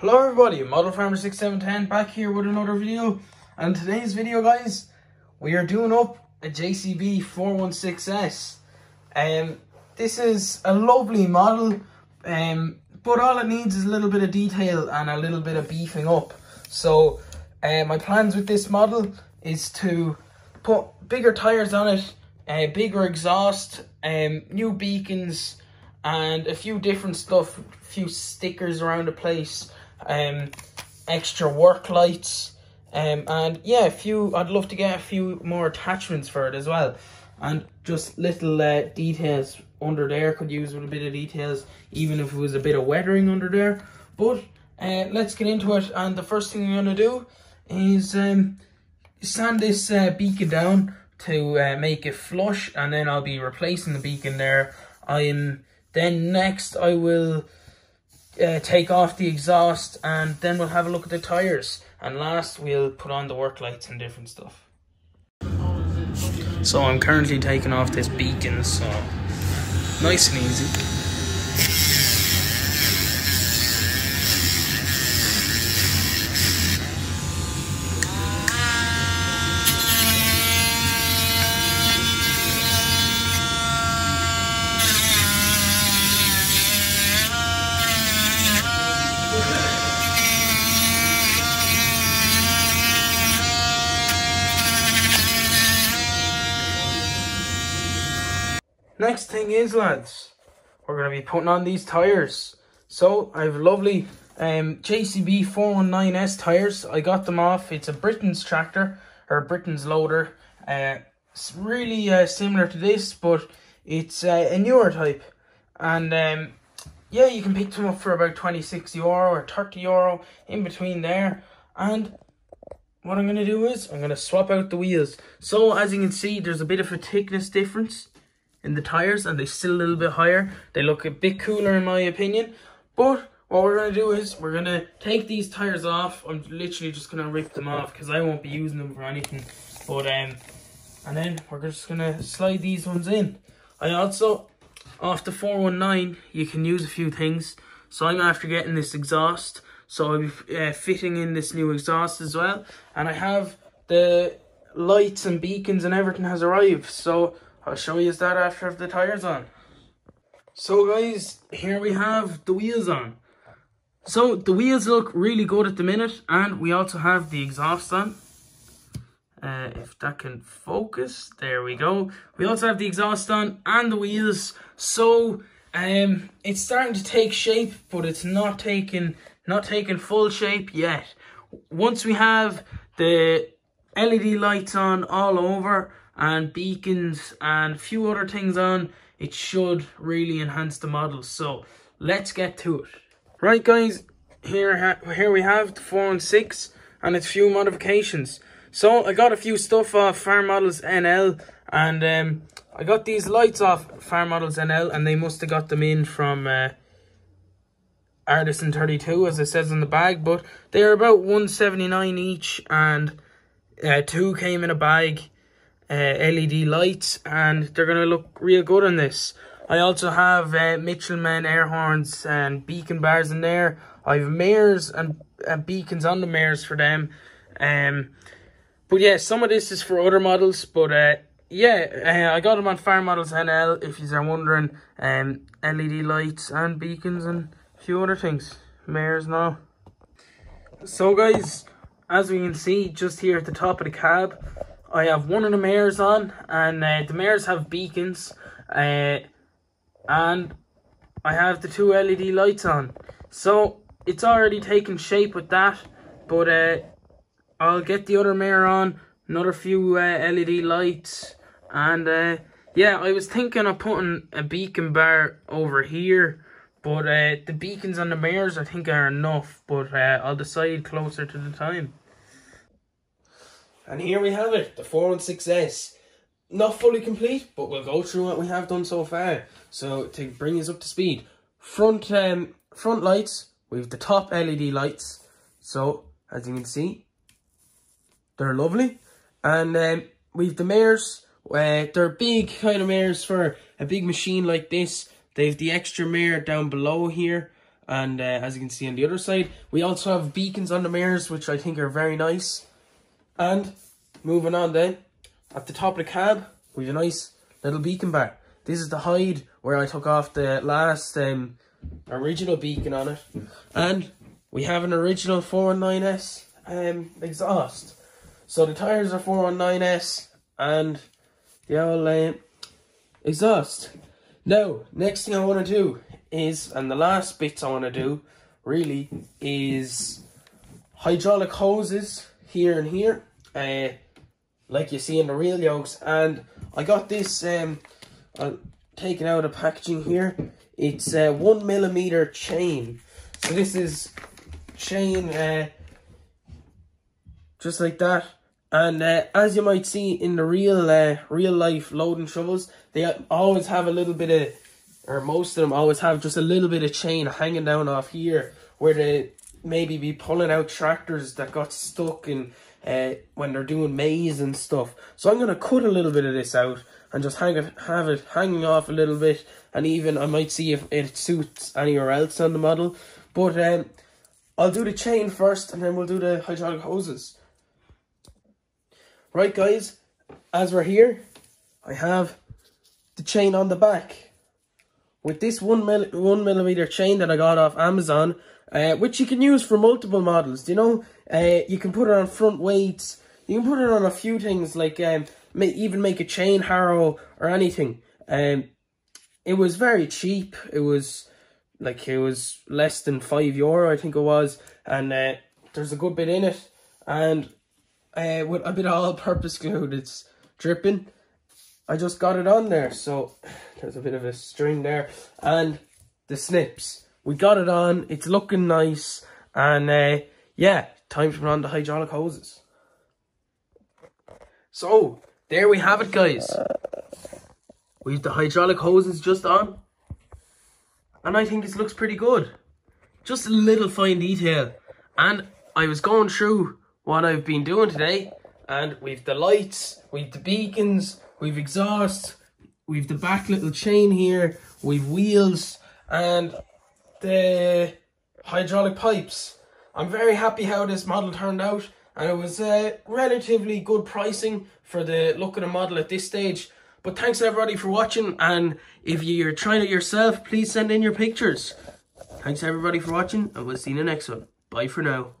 Hello everybody, Model Farmer 6710 back here with another video. And today's video guys, we are doing up a JCB 416S. Um, this is a lovely model, um, but all it needs is a little bit of detail and a little bit of beefing up. So uh, my plans with this model is to put bigger tyres on it, uh, bigger exhaust, um, new beacons, and a few different stuff, a few stickers around the place um, extra work lights, um, and yeah, a few. I'd love to get a few more attachments for it as well, and just little uh, details under there. Could use with a bit of details, even if it was a bit of weathering under there. But uh, let's get into it. And the first thing I'm gonna do is um, sand this uh, beacon down to uh, make it flush, and then I'll be replacing the beacon there. I'm then next I will uh, take off the exhaust and then we'll have a look at the tyres. And last we'll put on the work lights and different stuff. So I'm currently taking off this beacon, so nice and easy. Next thing is, lads, we're going to be putting on these tyres. So, I have lovely um, JCB 419S tyres. I got them off. It's a Britains tractor, or Britains loader. Uh, it's really uh, similar to this, but it's uh, a newer type. And um, yeah, you can pick them up for about 26 euro or 30 euro in between there. And what I'm going to do is I'm going to swap out the wheels. So as you can see, there's a bit of a thickness difference in the tires and they still a little bit higher. They look a bit cooler in my opinion. But what we're going to do is we're going to take these tires off. I'm literally just going to rip them off because I won't be using them for anything. But um, And then we're just going to slide these ones in. I also, off the 419, you can use a few things. So I'm after getting this exhaust. So I'll be uh, fitting in this new exhaust as well. And I have the lights and beacons and everything has arrived. So I'll show you that after the tyres on. So guys, here we have the wheels on. So the wheels look really good at the minute and we also have the exhaust on. Uh, if that can focus, there we go. We also have the exhaust on and the wheels. So um, it's starting to take shape, but it's not taking not taking full shape yet. Once we have the LED lights on all over and beacons and a few other things on, it should really enhance the model. So let's get to it. Right guys, here, here we have the 4 and 6 and its few modifications. So I got a few stuff off Farm Models NL and um, I got these lights off Farm Models NL and they must have got them in from uh, Artisan 32 as it says in the bag but they're about 179 each and uh, two came in a bag uh, LED lights and they're going to look real good on this. I also have uh, air horns and beacon bars in there. I have mirrors and, and beacons on the mirrors for them. Um, but yeah, some of this is for other models, but uh, yeah, uh, I got them on Farm Models NL, if you are wondering. Um, LED lights and beacons and a few other things. Mirrors now. So guys, as we can see just here at the top of the cab, I have one of the mirrors on, and uh, the mirrors have beacons, uh, and I have the two LED lights on. So it's already taken shape with that, but uh, I'll get the other mirror on, another few uh, LED lights, and uh, yeah, I was thinking of putting a beacon bar over here, but uh, the beacons on the mirrors I think are enough, but I'll decide closer to the time. And here we have it, the 416S. Not fully complete, but we'll go through what we have done so far. So to bring us up to speed, front um, front lights, we have the top LED lights. So as you can see, they're lovely. And um, we've the mirrors, uh, they're big kind of mirrors for a big machine like this. They've the extra mirror down below here. And uh, as you can see on the other side, we also have beacons on the mirrors, which I think are very nice. And moving on then, at the top of the cab, we have a nice little beacon bar. This is the hide where I took off the last um, original beacon on it. And we have an original 419S um, exhaust. So the tyres are 419S and the old uh, exhaust. Now, next thing I want to do is, and the last bits I want to do, really, is hydraulic hoses here and here, uh, like you see in the real yokes. And I got this um, uh, taken out of packaging here. It's a one millimeter chain. So this is chain uh, just like that. And uh, as you might see in the real uh, real life loading shovels, they always have a little bit of, or most of them always have just a little bit of chain hanging down off here, where they maybe be pulling out tractors that got stuck in uh, when they're doing maize and stuff. So I'm gonna cut a little bit of this out and just hang it, have it hanging off a little bit, and even I might see if it suits anywhere else on the model. But um, I'll do the chain first, and then we'll do the hydraulic hoses. Right guys, as we're here, I have the chain on the back. With this one, mil one millimeter chain that I got off Amazon, uh, which you can use for multiple models, you know? Uh, you can put it on front weights, you can put it on a few things, like um, may even make a chain harrow or anything. Um, it was very cheap, it was like it was less than 5 euro I think it was, and uh, there's a good bit in it, and uh, with a bit of all-purpose glue that's dripping. I just got it on there, so there's a bit of a string there. And the snips. We got it on, it's looking nice, and uh, yeah, time to on the hydraulic hoses. So, there we have it guys. We've the hydraulic hoses just on. And I think this looks pretty good. Just a little fine detail. And I was going through what I've been doing today. And we've the lights, we've the beacons, we've exhaust, we've the back little chain here, we've wheels, and the hydraulic pipes. I'm very happy how this model turned out, and it was uh, relatively good pricing for the look of the model at this stage. But thanks everybody for watching, and if you're trying it yourself, please send in your pictures. Thanks everybody for watching, and we'll see you in the next one. Bye for now.